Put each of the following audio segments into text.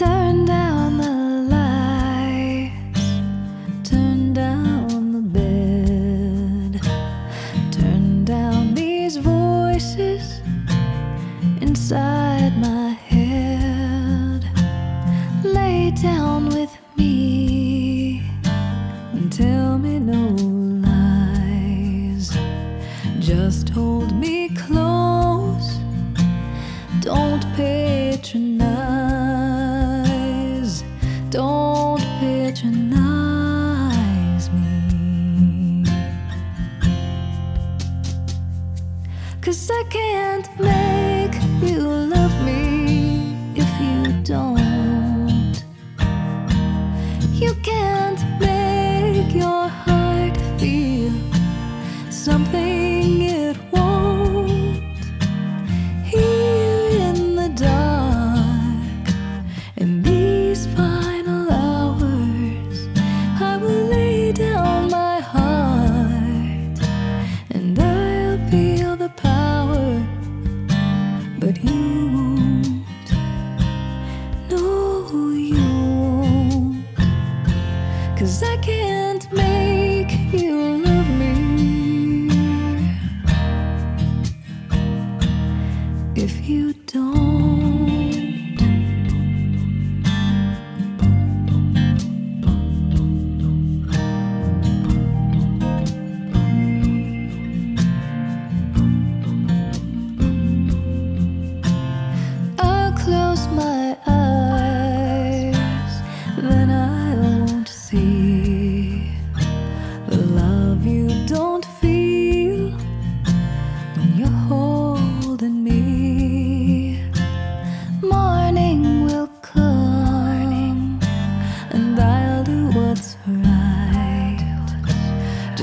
Turn down the lights, turn down the bed, turn down these voices inside my head. Lay down with me and tell me no lies. Just hold me close, don't patronize, Cause I can't make you love Cause I can't make you love me if you don't.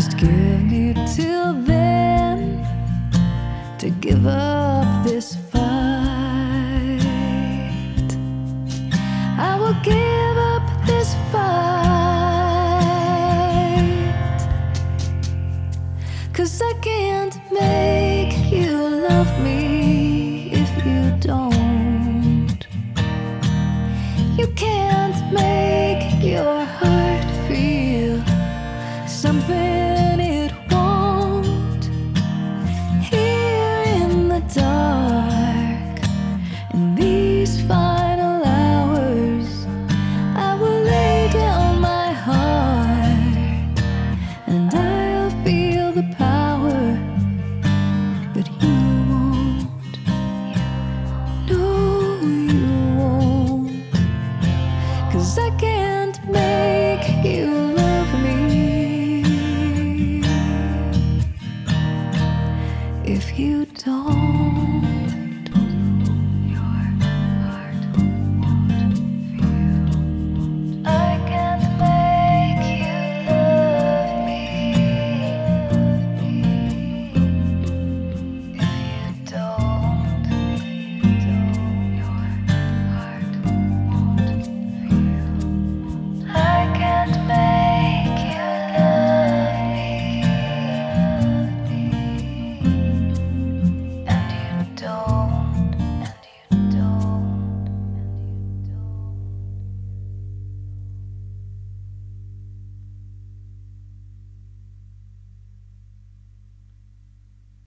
Just give me till then to give up this fight. I will give up this fight. Cause I can't make if you don't.